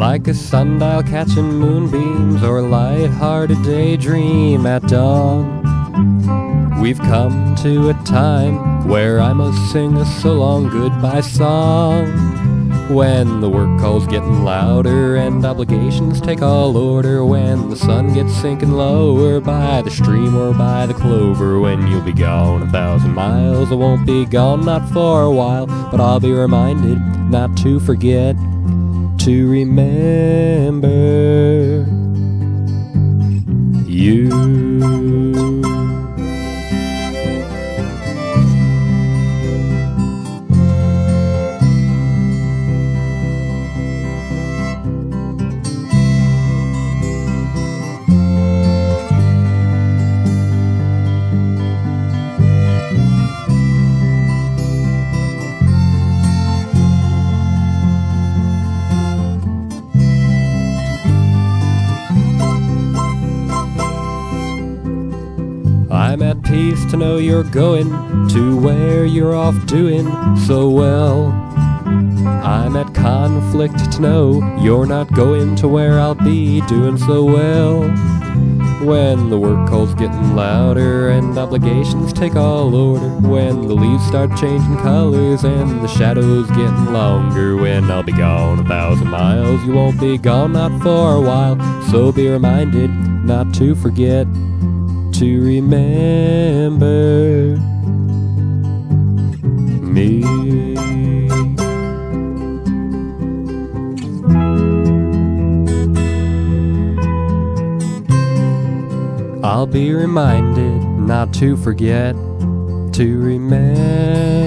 like a sundial catching moonbeams or a light-hearted daydream at dawn. We've come to a time where I must sing a so long goodbye song. When the work call's getting louder and obligations take all order, when the sun gets sinking lower by the stream or by the clover, when you'll be gone a thousand miles, I won't be gone not for a while, but I'll be reminded not to forget to remember I'm at peace to know you're going to where you're off doing so well. I'm at conflict to know you're not going to where I'll be doing so well. When the work call's getting louder and obligations take all order. When the leaves start changing colors and the shadows getting longer. When I'll be gone a thousand miles, you won't be gone not for a while. So be reminded not to forget to remember me. I'll be reminded not to forget to remember